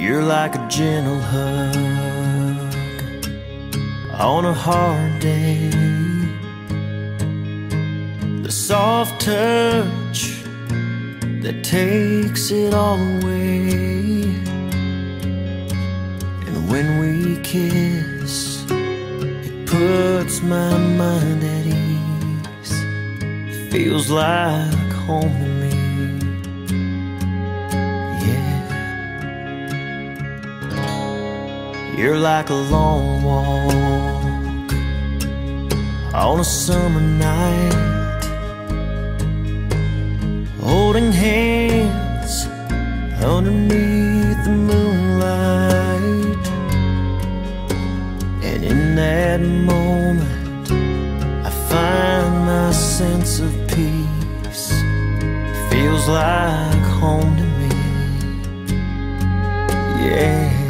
You're like a gentle hug on a hard day. The soft touch that takes it all away. And when we kiss, it puts my mind at ease. Feels like home You're like a long walk on a summer night, holding hands underneath the moonlight. And in that moment, I find my sense of peace. Feels like home to me. Yeah.